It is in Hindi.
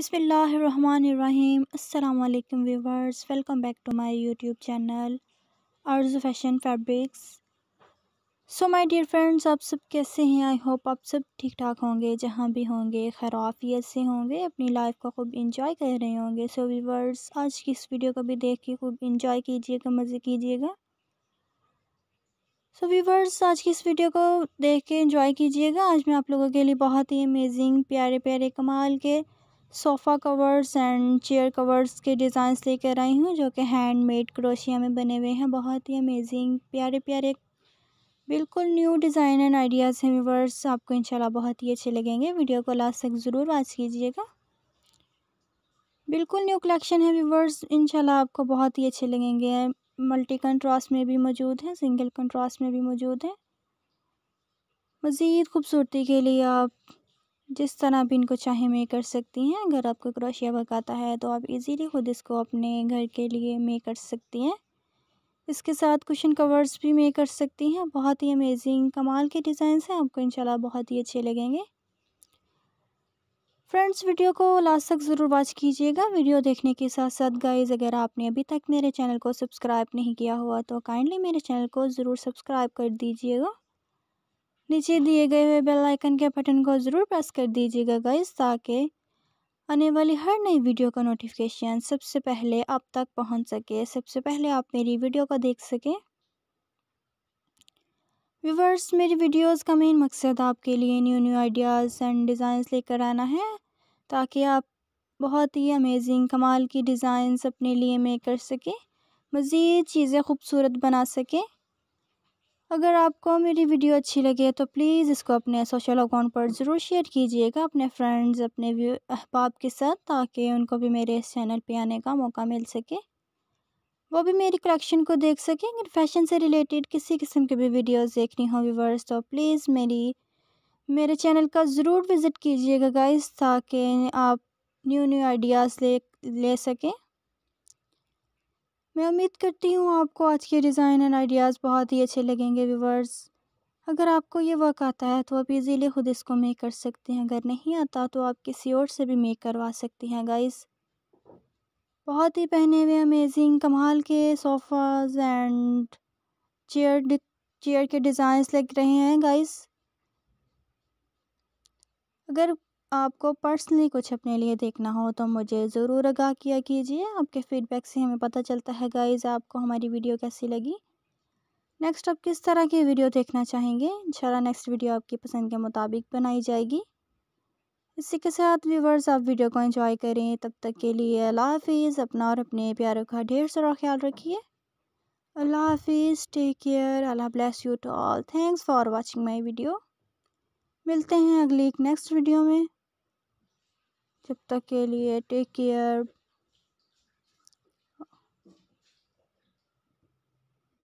बिसमीम अल्लाम viewers, welcome back to my YouTube channel, Arz fashion fabrics. So my dear friends आप सब कैसे हैं? आई होप आप सब ठीक ठाक होंगे, जहाँ भी होंगे खैराफियत से होंगे, अपनी लाइफ को खूब इंजॉय कर रहे होंगे। सो व्यूवर्स, आज की इस वीडियो को भी देख के खूब इंजॉय कीजिएगा, मज़े कीजिएगा। सो व्यूवर्स, आज की इस वीडियो को देख के इंजॉय कीजिएगा। आज मैं आप लोगों के लिए बहुत ही अमेजिंग प्यारे प्यारे कमाल के sofa covers and chair covers के डिज़ाइंस लेकर आई हूँ, जो कि हैंडमेड क्रोशिया में बने हुए हैं। बहुत ही अमेजिंग प्यारे प्यारे, बिल्कुल न्यू डिज़ाइन एंड आइडियाज़ हैं व्यूवर्स आपको इंशाल्लाह बहुत ही अच्छे लगेंगे। वीडियो को लास्ट तक ज़रूर वॉच कीजिएगा। बिल्कुल न्यू कलेक्शन है व्यूवर्स इंशाल्लाह आपको बहुत ही अच्छे लगेंगे। मल्टी कंट्रास्ट में भी मौजूद हैं सिंगल कंट्रास्ट में भी मौजूद है। मज़ीद खूबसूरती के लिए आप जिस तरह भी इनको चाहे मेक कर सकती हैं। अगर आपको क्रोशिया वर्क आता है तो आप इजीली खुद इसको अपने घर के लिए मेक कर सकती हैं। इसके साथ कुशन कवर्स भी मेक कर सकती हैं। बहुत ही अमेजिंग कमाल के डिज़ाइन हैं। आपको इंशाल्लाह बहुत ही अच्छे लगेंगे। फ्रेंड्स वीडियो को लास्ट तक ज़रूर वॉच कीजिएगा। वीडियो देखने के साथ साथ गाइज़ अगर आपने अभी तक मेरे चैनल को सब्सक्राइब नहीं किया हुआ तो काइंडली मेरे चैनल को ज़रूर सब्सक्राइब कर दीजिएगा। नीचे दिए गए हुए बेल आइकन के बटन को ज़रूर प्रेस कर दीजिएगा गाइस ताकि आने वाली हर नई वीडियो का नोटिफिकेशन सबसे पहले आप तक पहुँच सके। सबसे पहले आप मेरी वीडियो को देख सकें। व्यूवर्स मेरी वीडियोस का मेन मकसद आपके लिए new new ideas and designs लेकर आना है, ताकि आप बहुत ही अमेजिंग कमाल की डिज़ाइंस अपने लिए मेक कर सकें, मज़ीद चीज़ें खूबसूरत बना सकें। अगर आपको मेरी वीडियो अच्छी लगे तो प्लीज़ इसको अपने सोशल अकाउंट पर ज़रूर शेयर कीजिएगा अपने फ्रेंड्स अपने व्यू अहबाब के साथ, ताकि उनको भी मेरे इस चैनल पे आने का मौका मिल सके। वो भी मेरी कलेक्शन को देख सकें। अगर फ़ैशन से रिलेटेड किसी किस्म की भी वीडियोस देखनी हो व्यूवर्स तो प्लीज़ मेरी, मेरे चैनल का ज़रूर विज़िट कीजिएगा गाइस ताकि आप न्यू न्यू आइडियाज़ ले ले सकें। मैं उम्मीद करती हूँ आपको आज के डिज़ाइन एंड आइडियाज़ बहुत ही अच्छे लगेंगे, व्यूवर्स। अगर आपको ये वर्क आता है तो आप इजीली खुद इसको मेक कर सकते हैं। अगर नहीं आता तो आप किसी और से भी मेक करवा सकती हैं गाइस बहुत ही पहने हुए अमेजिंग कमाल के सोफ़ाज एंड चेयर चेयर के डिज़ाइंस लग रहे हैं गाइस अगर आपको पर्सनली कुछ अपने लिए देखना हो तो मुझे ज़रूर आगाह किया कीजिए। आपके फ़ीडबैक से हमें पता चलता है गाइज़ आपको हमारी वीडियो कैसी लगी? नेक्स्ट, आप किस तरह की वीडियो देखना चाहेंगे? इंशाल्लाह नेक्स्ट वीडियो आपकी पसंद के मुताबिक बनाई जाएगी। इसी के साथ, व्यूवर्स, आप वीडियो को एंजॉय करें। तब तक के लिए अल्लाह हाफिज़। अपना और अपने प्यारों का ढेर सारा ख्याल रखिए। अल्लाह हाफिज़। Take care Allah bless you to all thanks for watching my video मिलते हैं अगली एक नेक्स्ट वीडियो में। जब तक के लिए टेक केयर